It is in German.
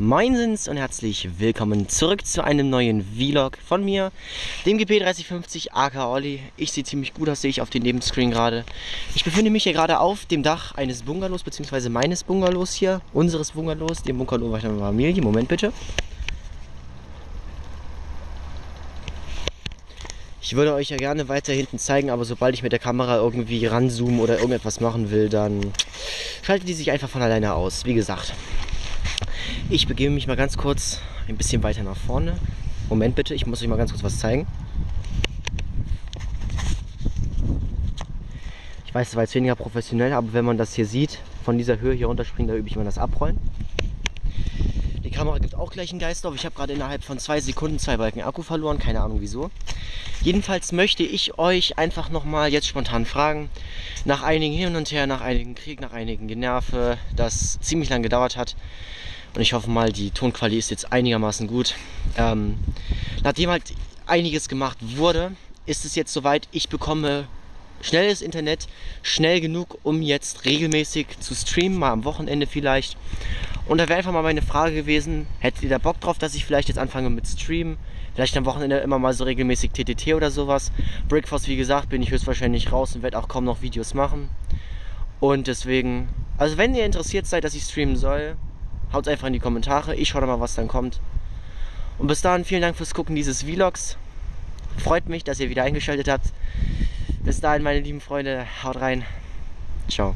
Moinsens und herzlich willkommen zurück zu einem neuen Vlog von mir, dem GP3050 AK Olli. Ich sehe ziemlich gut aus, sehe ich auf dem Nebenscreen gerade. Ich befinde mich hier gerade auf dem Dach eines Bungalows, beziehungsweise meines Bungalows hier, unseres Bungalows, dem Bungalow meiner Familie. Moment bitte. Ich würde euch ja gerne weiter hinten zeigen, aber sobald ich mit der Kamera irgendwie ranzoomen oder irgendetwas machen will, dann schaltet die sich einfach von alleine aus. Wie gesagt, ich begebe mich mal ganz kurz ein bisschen weiter nach vorne. Moment bitte, ich muss euch mal ganz kurz was zeigen. Ich weiß, das war jetzt weniger professionell, aber wenn man das hier sieht, von dieser Höhe hier runterspringen, da übe ich mal das Abrollen. Die Kamera gibt auch gleich einen Geist auf. Ich habe gerade innerhalb von zwei Sekunden zwei Balken Akku verloren, keine Ahnung wieso. Jedenfalls möchte ich euch einfach nochmal jetzt spontan fragen, nach einigen Hin und Her, nach einigen Krieg, nach einigen Generve, das ziemlich lange gedauert hat, und ich hoffe mal, die Tonqualität ist jetzt einigermaßen gut. Ähm, nachdem halt einiges gemacht wurde, ist es jetzt soweit, ich bekomme schnelles Internet, schnell genug, um jetzt regelmäßig zu streamen, mal am Wochenende vielleicht. Und da wäre einfach mal meine Frage gewesen, hättet ihr da Bock drauf, dass ich vielleicht jetzt anfange mit Streamen? Vielleicht am Wochenende immer mal so regelmäßig TTT oder sowas. Breakfast, wie gesagt, bin ich höchstwahrscheinlich raus und werde auch kaum noch Videos machen. Und deswegen, also wenn ihr interessiert seid, dass ich streamen soll, Haut einfach in die Kommentare. Ich schaue mal, was dann kommt. Und bis dahin vielen Dank fürs Gucken dieses Vlogs. Freut mich, dass ihr wieder eingeschaltet habt. Bis dahin, meine lieben Freunde, haut rein. Ciao.